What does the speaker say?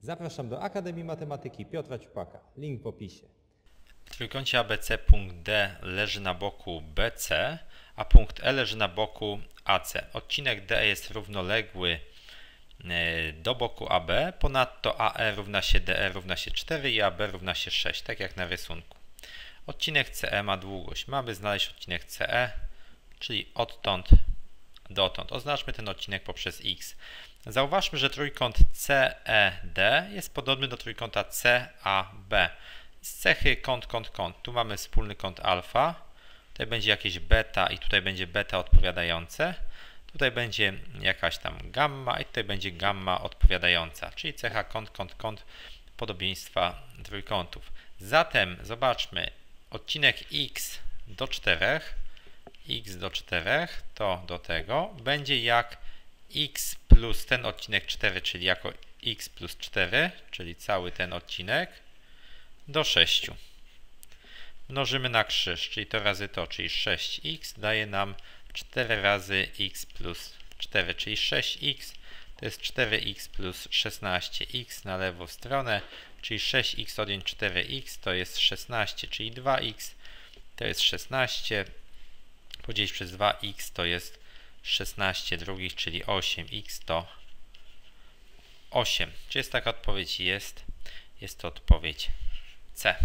Zapraszam do Akademii Matematyki Piotra Ćpaka. Link w opisie. W trójkącie ABC punkt D leży na boku BC, a punkt E leży na boku AC. Odcinek D jest równoległy e, do boku AB, ponadto AE równa się DE równa się 4 i AB równa się 6, tak jak na rysunku. Odcinek CE ma długość. Mamy znaleźć odcinek CE, czyli odtąd dotąd. Oznaczmy ten odcinek poprzez x. Zauważmy, że trójkąt CED jest podobny do trójkąta CAB. Z cechy kąt, kąt, kąt. Tu mamy wspólny kąt alfa. Tutaj będzie jakieś beta i tutaj będzie beta odpowiadające. Tutaj będzie jakaś tam gamma i tutaj będzie gamma odpowiadająca, czyli cecha kąt, kąt, kąt podobieństwa trójkątów. Zatem zobaczmy, odcinek x do 4, x do 4 to do tego będzie jak x plus ten odcinek 4, czyli jako x plus 4, czyli cały ten odcinek do 6. Mnożymy na krzyż, czyli to razy to, czyli 6x daje nam 4 razy x plus 4, czyli 6x to jest 4x plus 16x na lewą stronę, czyli 6x odjąć 4x to jest 16, czyli 2x to jest 16, podzielić przez 2x to jest 16 drugich, czyli 8x to 8. Czy jest taka odpowiedź? Jest. Jest to odpowiedź C.